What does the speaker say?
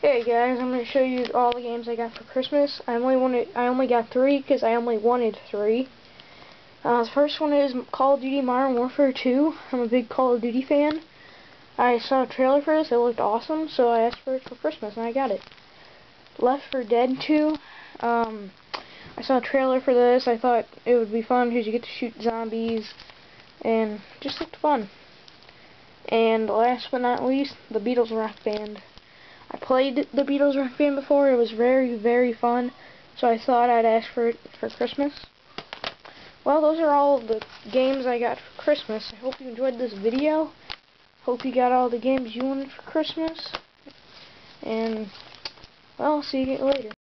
Hey guys, I'm going to show you all the games I got for Christmas. I only wanted, I only got three because I only wanted three. Uh, the first one is Call of Duty Modern Warfare 2. I'm a big Call of Duty fan. I saw a trailer for this, it looked awesome, so I asked for it for Christmas and I got it. Left 4 Dead 2. Um, I saw a trailer for this, I thought it would be fun because you get to shoot zombies and just looked fun. And last but not least, the Beatles Rock Band. Played the Beatles Rock Band before. It was very, very fun. So I thought I'd ask for it for Christmas. Well, those are all the games I got for Christmas. I hope you enjoyed this video. Hope you got all the games you wanted for Christmas. And, well, see you later.